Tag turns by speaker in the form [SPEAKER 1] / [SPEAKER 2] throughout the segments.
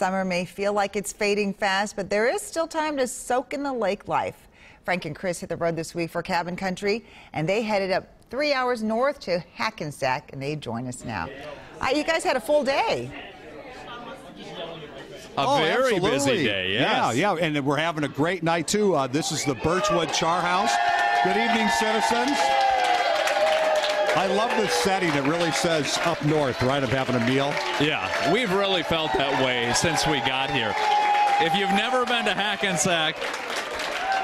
[SPEAKER 1] Summer may feel like it's fading fast, but there is still time to soak in the lake life. Frank and Chris hit the road this week for Cabin Country, and they headed up three hours north to Hackensack, and they join us now. Uh, you guys had a full day.
[SPEAKER 2] A
[SPEAKER 3] oh,
[SPEAKER 2] very
[SPEAKER 3] absolutely.
[SPEAKER 2] busy day, yes.
[SPEAKER 3] Yeah, yeah, and we're having a great night too. Uh, this is the Birchwood Char House. Good evening, citizens. I love this setting. It really says up north, right? Of having a meal.
[SPEAKER 2] Yeah, we've really felt that way since we got here. If you've never been to Hackensack,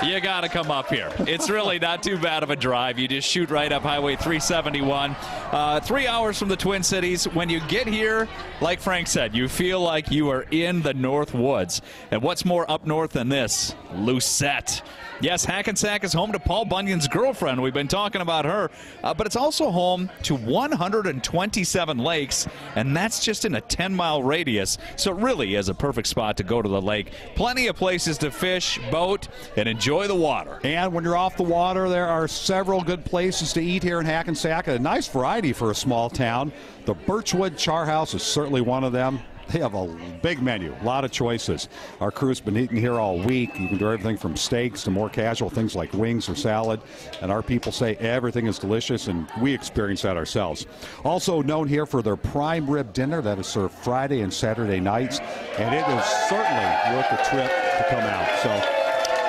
[SPEAKER 2] you got to come up here. It's really not too bad of a drive. You just shoot right up Highway 371. Uh, three hours from the Twin Cities. When you get here, like Frank said, you feel like you are in the North Woods. And what's more up north than this? Lucette. Yes, Hackensack is home to Paul Bunyan's girlfriend. We've been talking about her, uh, but it's also home to 127 lakes, and that's just in a 10 mile radius. So, it really is a perfect spot to go to the lake. Plenty of places to fish, boat, and enjoy the water.
[SPEAKER 3] And when you're off the water, there are several good places to eat here in Hackensack. A nice variety for a small town. The Birchwood Char House is certainly one of them. They have a big menu, a lot of choices. Our crew's been eating here all week. You can do everything from steaks to more casual things like wings or salad. And our people say everything is delicious, and we experience that ourselves. Also known here for their prime rib dinner that is served Friday and Saturday nights. And it is certainly worth the trip to come out. So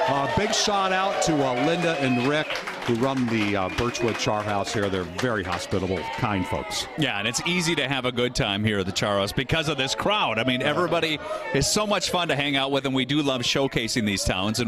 [SPEAKER 3] uh, big shout out to uh, Linda and Rick who run the uh, Birchwood Char House here. They're very hospitable, kind folks.
[SPEAKER 2] Yeah, and it's easy to have a good time here at the Char House because of this crowd. I mean, everybody is so much fun to hang out with, and we do love showcasing these towns. And